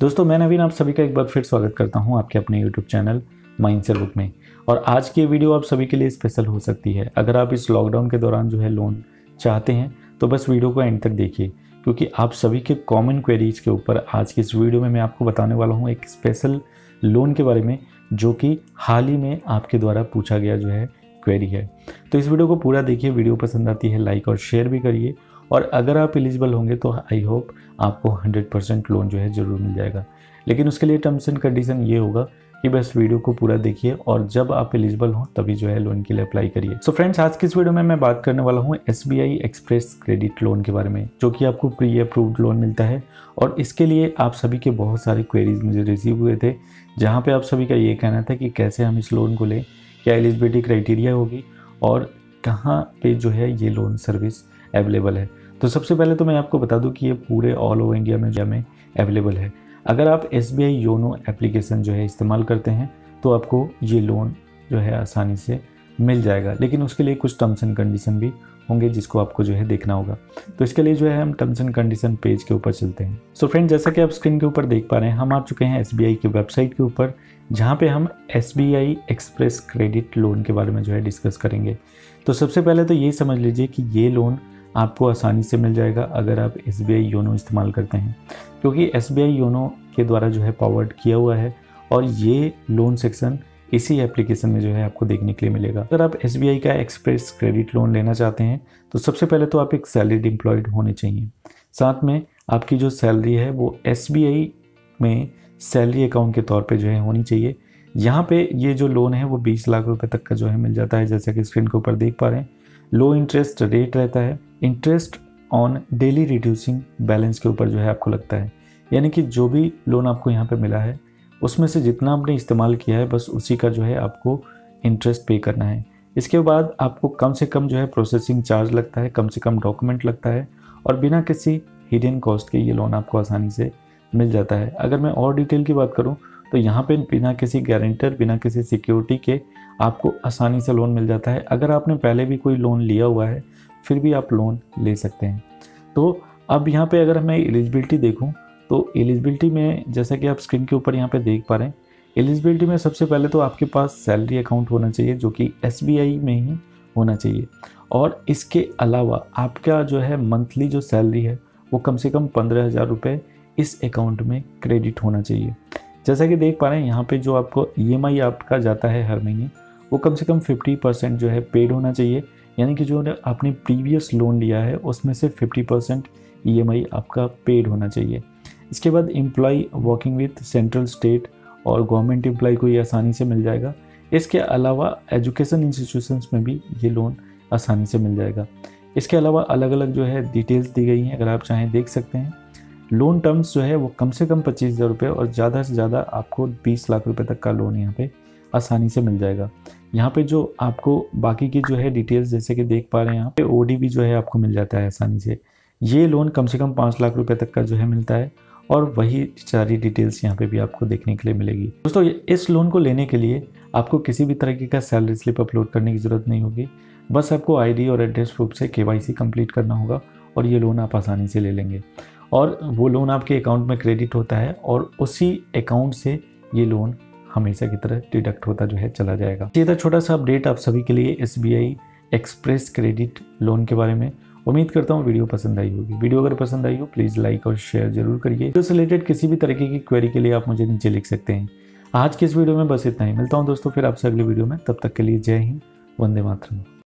दोस्तों, मैं नवीन, आप सभी का एक बार फिर स्वागत करता हूँ आपके अपने यूट्यूब चैनल माइंड बुक में। और आज की वीडियो आप सभी के लिए स्पेशल हो सकती है। अगर आप इस लॉकडाउन के दौरान जो है लोन चाहते हैं तो बस वीडियो को एंड तक देखिए, क्योंकि आप सभी के कॉमन क्वेरीज के ऊपर आज की इस वीडियो में मैं आपको बताने वाला हूँ एक स्पेशल लोन के बारे में, जो कि हाल ही में आपके द्वारा पूछा गया जो है क्वेरी है। तो इस वीडियो को पूरा देखिए, वीडियो पसंद आती है लाइक और शेयर भी करिए। और अगर आप एलिजिबल होंगे तो आई होप आपको 100 परसेंट लोन जो है ज़रूर मिल जाएगा। लेकिन उसके लिए टर्म्स एंड कंडीशन ये होगा कि बस वीडियो को पूरा देखिए और जब आप एलिजिबल हो तभी जो है लोन के लिए अप्लाई करिए। सो फ्रेंड्स आज की इस वीडियो में मैं बात करने वाला हूँ एसबीआई एक्सप्रेस क्रेडिट लोन के बारे में, जो कि आपको प्री अप्रूव्ड लोन मिलता है और इसके लिए आप सभी के बहुत सारे क्वेरीज मुझे रिसीव हुए थे, जहाँ पर आप सभी का ये कहना था कि कैसे हम इस लोन को लें, क्या एलिजिबिलिटी क्राइटेरिया होगी और कहाँ पे जो है ये लोन सर्विस अवेलेबल है। तो सबसे पहले तो मैं आपको बता दूँ कि ये पूरे ऑल ओवर इंडिया में में अवेलेबल है। अगर आप S B I YONO application जो है इस्तेमाल करते हैं तो आपको ये लोन जो है आसानी से मिल जाएगा। लेकिन उसके लिए कुछ टर्म्स एंड कंडीशन भी होंगे जिसको आपको जो है देखना होगा। तो इसके लिए जो है हम टर्म्स एंड कंडीशन पेज के ऊपर चलते हैं। सो so फ्रेंड जैसा कि आप स्क्रीन के ऊपर देख पा रहे हैं, हम आ चुके हैं एसबीआई की वेबसाइट के ऊपर, जहाँ पे हम एसबीआई एक्सप्रेस क्रेडिट लोन के बारे में जो है डिस्कस करेंगे। तो सबसे पहले तो ये समझ लीजिए कि ये लोन आपको आसानी से मिल जाएगा अगर आप एस बी आई योनो इस्तेमाल करते हैं। क्योंकि एस बी आई योनो के द्वारा जो है पावर्ड किया हुआ है और ये लोन सेक्शन इसी एप्लीकेशन में जो है आपको देखने के लिए मिलेगा। अगर आप SBI का एक्सप्रेस क्रेडिट लोन लेना चाहते हैं तो सबसे पहले तो आप एक सैलरीड एम्प्लॉयड होने चाहिए। साथ में आपकी जो सैलरी है, वो SBI में सैलरी अकाउंट के तौर पे जो है होनी चाहिए। यहाँ पे ये जो लोन है, वो 20 लाख रुपए तक का जो है मिल जाता है, जैसा कि स्क्रीन के ऊपर देख पा रहे हैं। लो इंटरेस्ट रेट रहता है, interest on daily reducing balance के ऊपर जो है आपको लगता है। यानी कि जो भी लोन आपको यहाँ पे मिला है, उसमें से जितना आपने इस्तेमाल किया है, बस उसी का जो है आपको इंटरेस्ट पे करना है। इसके बाद आपको कम से कम जो है प्रोसेसिंग चार्ज लगता है, कम से कम डॉक्यूमेंट लगता है और बिना किसी हिडन कॉस्ट के ये लोन आपको आसानी से मिल जाता है। अगर मैं और डिटेल की बात करूँ तो यहाँ पे बिना किसी गारंटर बिना किसी सिक्योरिटी के आपको आसानी से लोन मिल जाता है। अगर आपने पहले भी कोई लोन लिया हुआ है, फिर भी आप लोन ले सकते हैं। तो अब यहाँ पे अगर मैं एलिजिबिलिटी देखूँ तो एलिजिबिलिटी में जैसा कि आप स्क्रीन के ऊपर यहाँ पे देख पा रहे हैं एलिजिबिलिटी में सबसे पहले तो आपके पास सैलरी अकाउंट होना चाहिए, जो कि SBI में ही होना चाहिए। और इसके अलावा आपका जो है मंथली जो सैलरी है, वो कम से कम पंद्रह हज़ार रुपये इस अकाउंट में क्रेडिट होना चाहिए। जैसा कि देख पा रहे हैं, यहाँ पे जो आपको ईएमआई आपका जाता है हर महीने, वो कम से कम 50 परसेंट जो है पेड होना चाहिए। यानी कि जो आपने प्रीवियस लोन लिया है, उसमें से 50 परसेंट ई आपका पेड होना चाहिए। इसके बाद employ working with central state और गवर्नमेंट एम्प्लॉय को ये आसानी से मिल जाएगा। इसके अलावा एजुकेशन इंस्टीट्यूशंस में भी ये लोन आसानी से मिल जाएगा। इसके अलावा अलग अलग जो है डिटेल्स दी गई हैं, अगर आप चाहें देख सकते हैं। लोन टर्म्स जो है वो कम से कम पच्चीस हज़ार रुपये और ज़्यादा से ज़्यादा आपको बीस लाख रुपए तक का लोन यहाँ पे आसानी से मिल जाएगा। यहाँ पे जो आपको बाकी की जो है डिटेल्स जैसे कि देख पा रहे हैं यहाँ पे ओ भी जो है आपको मिल जाता है आसानी से। ये लोन कम से कम पाँच लाख रुपये तक का जो है मिलता है और वही सारी डिटेल्स यहाँ पे भी आपको देखने के लिए मिलेगी। दोस्तों इस लोन को लेने के लिए आपको किसी भी तरीके का सैलरी स्लिप अपलोड करने की ज़रूरत नहीं होगी। बस आपको आईडी और एड्रेस प्रूफ से के कंप्लीट करना होगा। और ये लोन आप आसानी से ले लेंगे। और वो लोन आपके अकाउंट में क्रेडिट होता है और उसी अकाउंट से ये लोन हमेशा की तरह डिडक्ट होता जो है चला जाएगा। ये था छोटा सा अपडेट आप सभी के लिए एसबीआई एक्सप्रेस क्रेडिट लोन के बारे में। उम्मीद करता हूँ वीडियो पसंद आई होगी। वीडियो अगर पसंद आई हो प्लीज़ लाइक और शेयर ज़रूर करिए। तो रिलेटेड किसी भी तरीके की क्वेरी के लिए आप मुझे नीचे लिख सकते हैं। आज के इस वीडियो में बस इतना ही। मिलता हूँ दोस्तों फिर आपसे अगले वीडियो में। तब तक के लिए जय हिंद, वंदे मातरम।